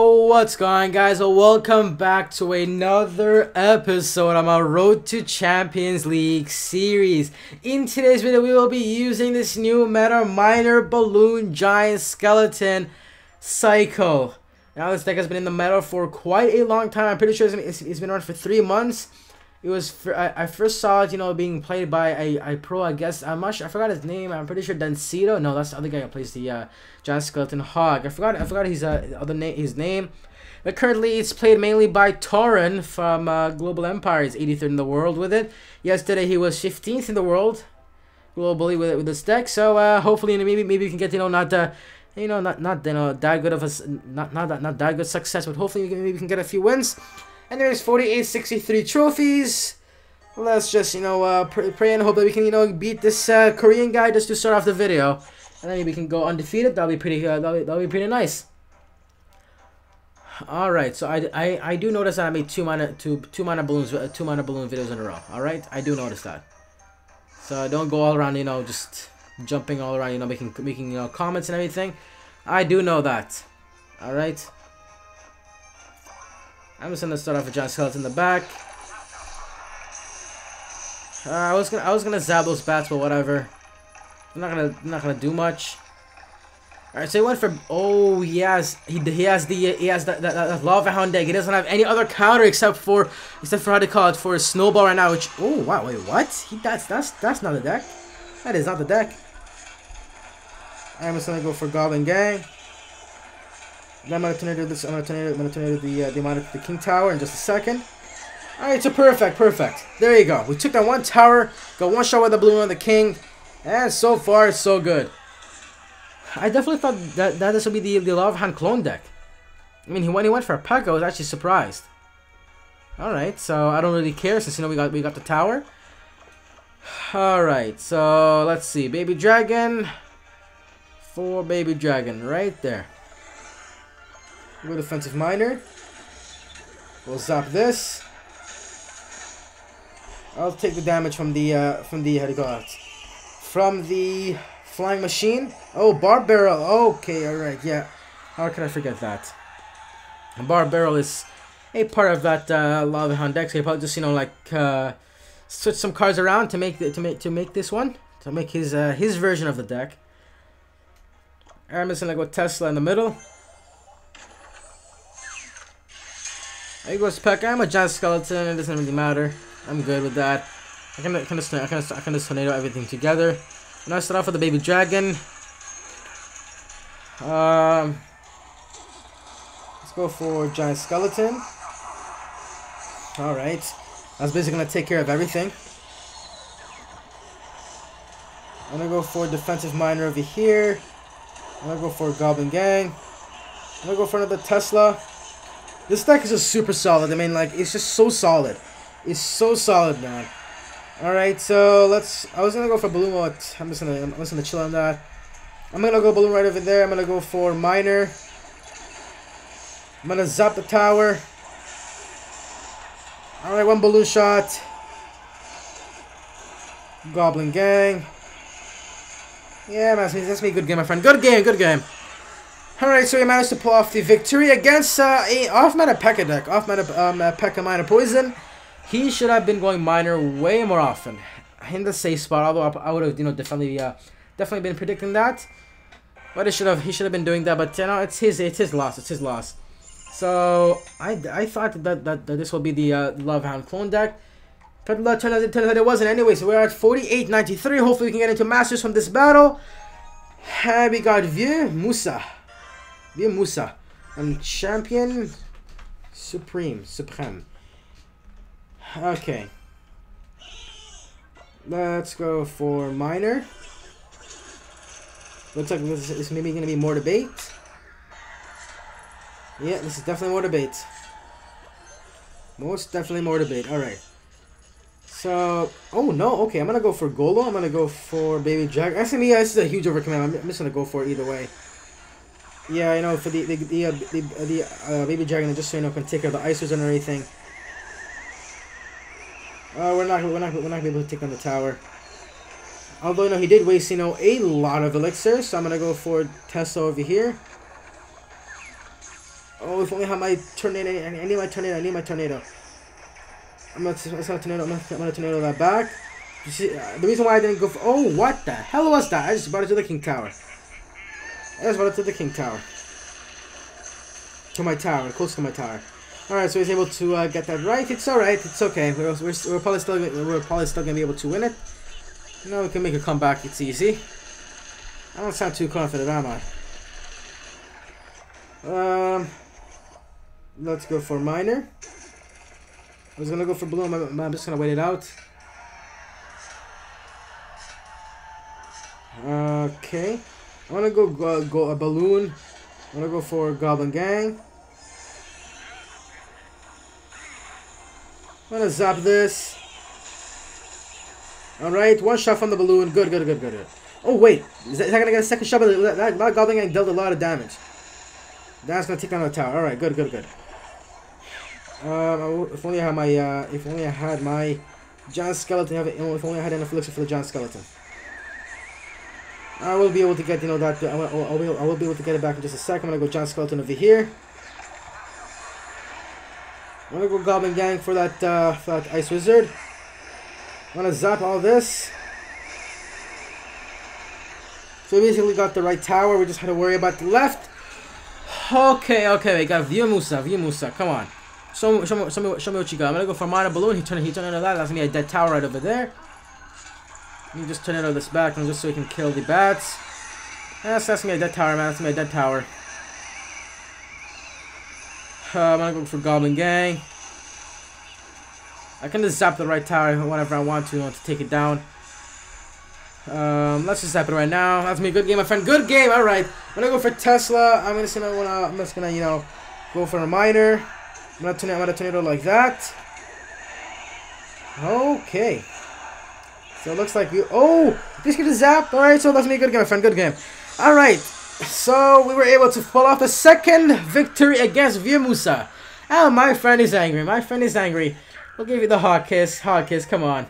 What's going on guys? Welcome back to another episode of our Road to Champions League series. In today's video, we will be using this new meta Miner Balloon Giant Skeleton Cycle. Now, this deck has been in the meta for quite a long time. I'm pretty sure it's been around for three months. It was I, I first saw it, you know, being played by a, a pro. I guess I'm not sure, I forgot his name. I'm pretty sure Dancito. No, that's the other guy who plays the uh, Giant Skeleton Hog. I forgot I forgot his uh, other name his name. But currently, it's played mainly by Torin from uh, Global Empire. He's 83rd in the world with it. Yesterday, he was 15th in the world globally with it with this deck. So uh, hopefully, maybe maybe we can get you know not uh, you know not not you know that good of a not not that not that good success, but hopefully maybe we can get a few wins. And there's 4863 trophies. Let's just, you know, uh, pray, pray, and hope that we can, you know, beat this uh, Korean guy just to start off the video. And then we can go undefeated. That'll be pretty, uh, that'll, be, that'll be pretty nice. Alright, so I, I, I do notice that I made two mana, two, two mana balloons, uh, two mana balloon videos in a row. Alright, I do notice that. So I don't go all around, you know, just jumping all around, you know, making, making, you know, comments and everything. I do know that. Alright. I'm just gonna start off with Giant Skeleton in the back. Uh, I was gonna I was gonna zap those bats, but whatever. I'm not gonna I'm not gonna do much. All right, so he went for oh yes he he has the he has that, that, lava hound deck. He doesn't have any other counter except for except for how to call it for a snowball right now. Which oh wow wait what he that's that's that's not the deck. That is not the deck. I'm just gonna go for Goblin Gang. I'm gonna tornado this. I'm gonna tornado. I'm gonna the uh, the amount of the king tower in just a second. All right, so perfect, perfect. There you go. We took that one tower, got one shot with the blue on the king, and so far so good. I definitely thought that that this would be the the Lava Hound clone deck. I mean, when he went for a pack, I was actually surprised. All right, so I don't really care since you know we got we got the tower. All right, so let's see, baby dragon, four baby dragon right there. Go defensive miner. We'll zap this. I'll take the damage from the uh, from the how do you call it? From the flying machine. Oh, barb barrel. Okay, all right, yeah. How could I forget that? Barb barrel is a part of that uh, lava hound deck. So you probably just you know like uh, switch some cards around to make the, to make to make this one to make his uh, his version of the deck. I'm just gonna go Tesla in the middle. There goes Pekka. I'm a giant skeleton. It doesn't really matter. I'm good with that. I can, I can just, I can, I can just tornado everything together. And I start off with the baby dragon. Um, let's go for giant skeleton. All right, that's basically gonna take care of everything. I'm gonna go for defensive miner over here. I'm gonna go for goblin gang. I'm gonna go for another Tesla. This deck is just super solid. I mean, like, it's just so solid. It's so solid, man. Alright, so let's... I was gonna go for Balloon Mode. I'm just gonna, I'm just gonna chill on that. I'm gonna go Balloon right over there. I'm gonna go for Miner. I'm gonna zap the tower. Alright, one Balloon Shot. Goblin Gang. Yeah, man, that's me. Good game, my friend. Good game, good game. Alright, so we managed to pull off the victory against uh, a off-meta P.E.K.K.A deck. Off-meta um, uh, P.E.K.K.A Miner Poison. He should have been going miner way more often. In the safe spot, although I would have, you know, definitely uh, definitely been predicting that. But it should have he should have been doing that, but you know, it's his it's his loss, it's his loss. So I, I thought that, that, that this will be the uh, Lava Hound clone deck. But it turned out, it wasn't anyway, so we're at 48.93. Hopefully we can get into Masters from this battle. And we got Musa. Vieux Musa. And Champion Supreme. Supreme. Okay. Let's go for Miner. Looks like this is maybe going to be mortar bait. Yeah, this is definitely mortar bait. Most definitely mortar bait. Alright. So, oh no, okay, I'm gonna go for Golo. I'm gonna go for Baby Jack. Actually, yeah, this is a huge overcommand. I'm, just gonna go for it either way. Yeah, you know, for the the the, uh, the, the uh, Baby Dragon, just so you know, can take of the Icers and everything. Uh, we're not we're not we're not gonna be able to take on the tower. Although you know he did waste you know a lot of elixir, so I'm gonna go for Tesla over here. Oh, if only I had my tornado. I need my tornado. I need my tornado. I'm gonna, I'm gonna tornado. I'm gonna, I'm gonna tornado that back. You see, uh, the reason why I didn't go for. Oh, what the hell was that? I just brought it to the king tower. Brought it to the king tower. To my tower, close to my tower. All right, so he's able to uh, get that right. It's all right. It's okay. We're, we're, we're probably still we're probably still gonna be able to win it. Now we can make a comeback. It's easy. I don't sound too confident, am I? Um, let's go for miner. I was gonna go for blue. I'm, I'm just gonna wait it out. Okay. I wanna go go, go a balloon. I wanna go for goblin gang. I'm gonna zap this. Alright, one shot from the balloon. Good, good, good, good, good. Oh, wait. Is that, is that gonna get a second shot? But that, that Goblin Gang dealt a lot of damage. That's gonna take down the tower. Alright, good, good, good. Um, if only I had my, uh, if only I had my giant skeleton, if only I had enough elixir for the giant skeleton. I will be able to get, you know, that, I will, I will, be able to get it back in just a second. I'm gonna go Giant skeleton over here. I'm gonna go Goblin Gang for that, uh, for that Ice Wizard. I'm gonna zap all this. So we basically got the right tower, we just had to worry about the left. Okay, okay, we got Via Musa, Via Musa, come on. Show, show, me, show, me, show me what you got. I'm gonna go for Miner Balloon, he turned, he turned into that, that's gonna be a dead tower right over there. You just turn it on this back, and just so we can kill the bats. That's, that's gonna be a dead tower, man, that's gonna be a dead tower. Uh, I'm gonna go for Goblin Gang. I can just zap the right tower whenever I want to, to take it down. Um, let's just zap it right now. That's me. A good game, my friend. Good game. All right. I'm gonna go for Tesla. I'm gonna wanna. I'm just gonna you know go for a miner. I'm gonna turn it. I'm gonna like that. Okay. So it looks like you. Oh, just get a zap. All right. So that's me. Good game, friend. Good game. All right. So we were able to pull off the second victory against Viemusa. Oh, my friend is angry. My friend is angry. We'll give you the hot kiss. Hot kiss. Come on.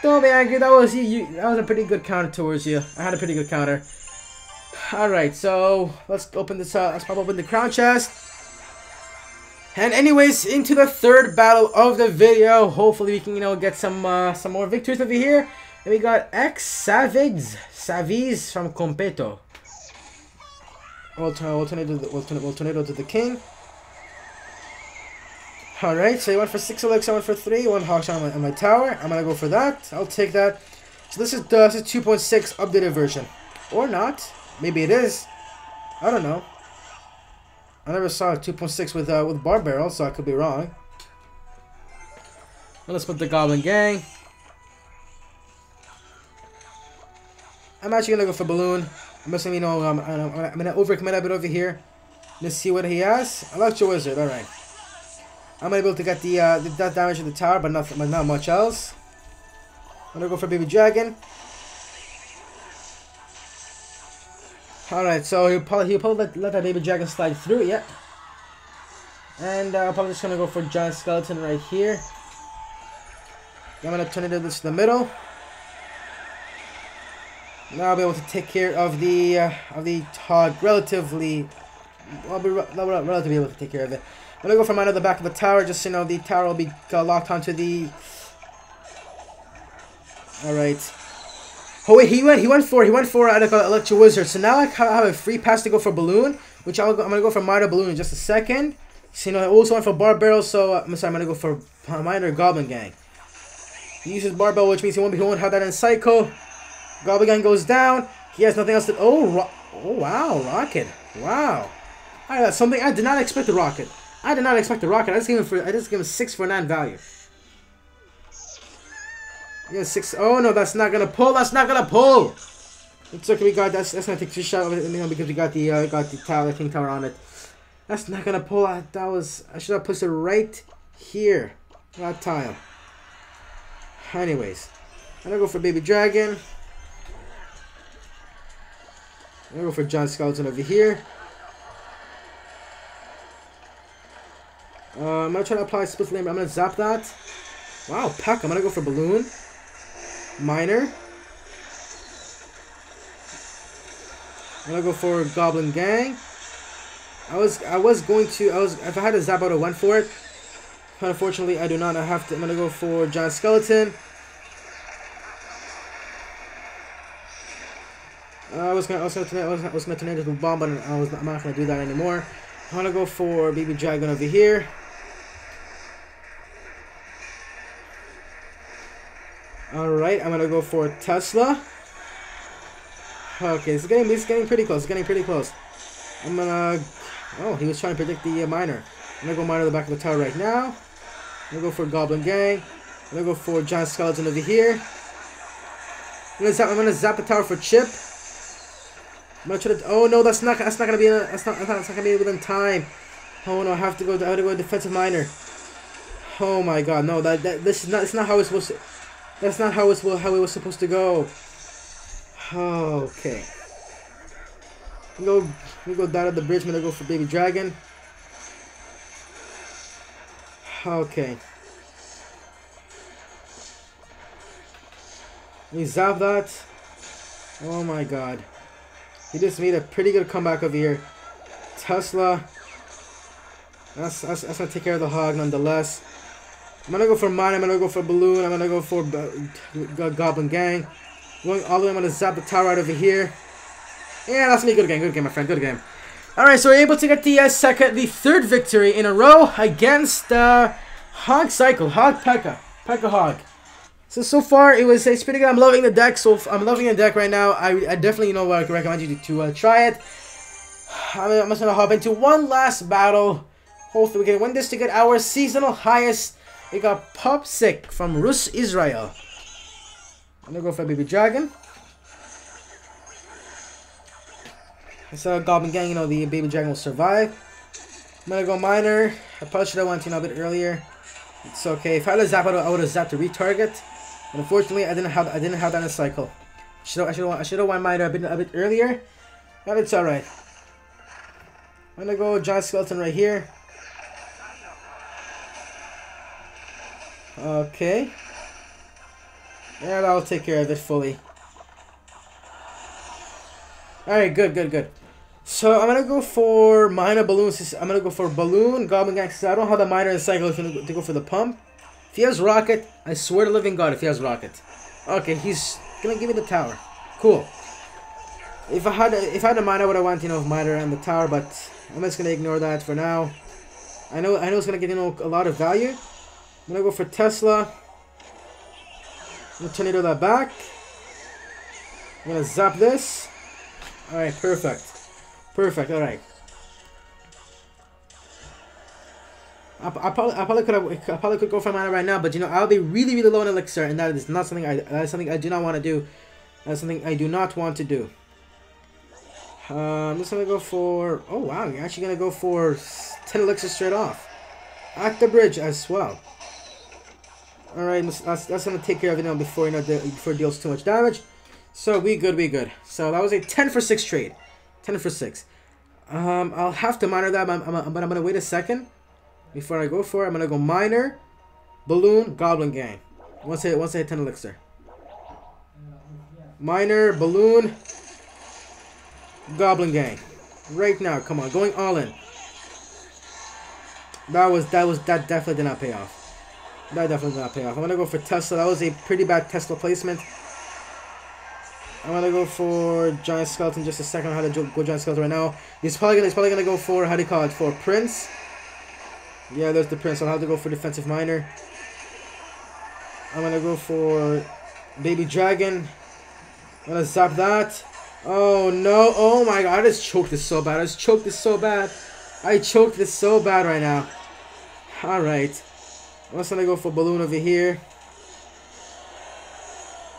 Don't be angry. That was you, you. That was a pretty good counter towards you. I had a pretty good counter. All right. So let's open this up. Let's pop open the crown chest. And anyways, into the third battle of the video. Hopefully we can, you know, get some uh, some more victories over here. And we got X Savage Saviz from Competo. Alternate, the, alternate, alternate to the king. Alright, so you went for 6 elixir, I went for 3, 1 hawk on my, on my tower. I'm gonna go for that. I'll take that. So this is the 2.6 updated version. Or not. Maybe it is. I don't know. I never saw 2.6 with uh, with barb barrel, so I could be wrong. Well, let's put the Goblin Gang. I'm actually gonna go for Balloon. I'm just gonna, you know, um, I'm, gonna overcommit a bit over here. Let's see what he has. Electro Wizard, alright. I'm able to get the, uh, the death damage to the tower, but not, but not much else. I'm gonna go for Baby Dragon. Alright, so he'll probably, he'll probably let, let that Baby Dragon slide through, yeah. And uh, I'm probably just gonna go for Giant Skeleton right here. I'm gonna turn it into the middle. Now I'll be able to take care of the uh, of the hog relatively. I'll be re relatively able to take care of it. I'm gonna go mine at the back of the tower, just so you know the tower will be uh, locked onto the. All right. Oh wait, he went. He went for. He went for uh, like electro wizard. So now I have a free pass to go for balloon, which I'll, I'm gonna go for Miner balloon in just a second. So you know I also went for barb barrel, so uh, I'm sorry, I'm gonna go for Miner goblin gang. He uses barbell, which means he won't be. Won't have that in psycho. Goblin Gang goes down. He has nothing else to... Oh, oh wow, Rocket. Wow. I got something... I did not expect the Rocket. I did not expect the Rocket. I just gave him for... I just gave him 6 for 9 value. Yeah, 6... Oh, no, that's not gonna pull. That's not gonna pull. It's okay. We got... That's, that's gonna take two shot you know, because we got the... Uh, got the tower, the King Tower on it. That's not gonna pull. I, that was... I should have placed it right here. That tile. Anyways. I'm gonna go for Baby Dragon. I'm gonna go for Giant Skeleton over here. Uh, I'm gonna try to apply split flame. I'm gonna zap that. Wow, Pekka. I'm gonna go for balloon. Miner. I'm gonna go for Goblin Gang. I was I was going to I was if I had a zap I went for it. But unfortunately I do not. I have to I'm gonna go for Giant Skeleton. Was gonna I was gonna was, was gonna tornado the bomb, but I was I'm not gonna do that anymore. I'm gonna go for Baby Dragon over here. Alright, I'm gonna go for Tesla. Okay, is getting is getting pretty close. It's getting pretty close. I'm gonna. Oh, he was trying to predict the uh, miner. I'm gonna go miner the back of the tower right now. I'm gonna go for Goblin Gang. I'm gonna go for Giant Skeleton over here. I'm gonna zap. I'm gonna zap the tower for Chip. Oh no, that's not. That's not gonna be. That's not. That's not gonna be within time. Oh no, I have to go. I have to go defensive miner. Oh my god, no! That that this is not. It's not how it's supposed to. That's not how it's how it was supposed to go. Okay. We go we go down at the bridge, I'm gonna go for baby dragon. Okay. We zap that. Oh my god. He just made a pretty good comeback over here. Tesla. That's, that's, that's gonna take care of the hog nonetheless. I'm gonna go for mine. I'm gonna go for balloon. I'm gonna go for goblin gang. Going all the way. I'm gonna zap the tower right over here. Yeah, that's me. Good game. Good game, my friend. Good game. All right, so we're able to get the uh, second, the third victory in a row against uh, Hog Cycle, Hog Pekka, Pekka Hog. So so far it was pretty good. I'm loving the deck. So I'm loving the deck right now. I, I definitely you know what I can recommend you to, to uh, try it. I'm, I'm just gonna hop into one last battle. Hopefully we can win this to get our seasonal highest we got Pop Sick from Rus Israel. I'm gonna go for a Baby Dragon. So Goblin Gang, you know, the Baby Dragon will survive. I'm gonna go Miner. I probably should have went you know, a bit earlier. It's okay. If I had a zap, I would have zapped to retarget. Unfortunately, I didn't have I didn't have that in a cycle. Should I should I should have won Miner a bit a bit earlier. But it's alright. I'm gonna go Giant Skeleton right here. Okay. And I'll take care of it fully. Alright, good, good, good. So I'm gonna go for miner balloons. I'm gonna go for balloon goblin gang. I don't have the miner in cycle to go for the pump. If he has rocket, I swear to living god, if he has rocket. Okay, he's gonna give me the tower. Cool. If I had if I had a miner, I would have wanted you know miner and the tower, but I'm just gonna ignore that for now. I know I know it's gonna get you know a lot of value. I'm gonna go for Tesla. I'm gonna tornado that back. I'm gonna zap this. Alright, perfect. Perfect, alright. I, probably, I probably could I probably could go for mana right now, but you know I'll be really really low in elixir, and that is not something I that is something I do not want to do. That's something I do not want to do. I'm just gonna go for. Oh wow, you're actually gonna go for 10 elixir straight off. At the bridge as well. Alright, that's, that's gonna take care of it now before you know before it deals too much damage. So we good, we good. So that was a 10 for 6 trade. 10 for 6. Um, I'll have to miner that, but I'm, I'm, but I'm gonna wait a second before I go for it. I'm gonna go miner, balloon, goblin gang. Once I once hit 10 elixir. Miner, balloon, goblin gang. Right now, come on, going all in. That was that was that definitely did not pay off. That definitely did not pay off. I'm gonna go for Tesla. That was a pretty bad Tesla placement. I'm gonna go for Giant Skeleton just a second. How to go Giant Skeleton right now. He's probably gonna he's probably gonna go for how do you call it for Prince. Yeah, there's the Prince. I'll have to go for defensive miner. I'm gonna go for Baby Dragon. I'm gonna zap that. Oh no! Oh my god! I just choked this so bad. I just choked this so bad. I choked this so bad right now. All right. I'm just gonna go for balloon over here.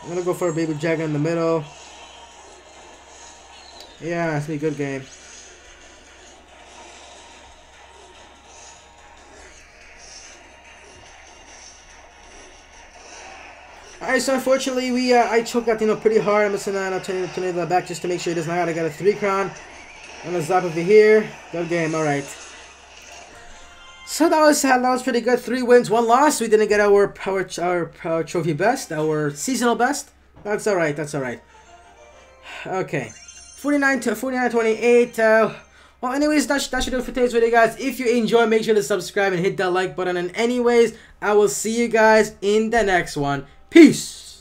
I'm gonna go for a baby dragon in the middle. Yeah, it's a good game. Alright, so unfortunately we uh, I choked know pretty hard. I'm missing that. I'm turning turning that back just to make sure he doesn't have to get a three crown. I'm gonna zap over here. Good game. All right. So that was that was pretty good. Three wins, one loss. We didn't get our power our, our trophy best, our seasonal best. That's all right. That's all right. Okay, 49 to 49 28. Uh, Well, anyways, that, that should do it for today's video, guys. If you enjoy, make sure to subscribe and hit that like button. And anyways, I will see you guys in the next one. Peace!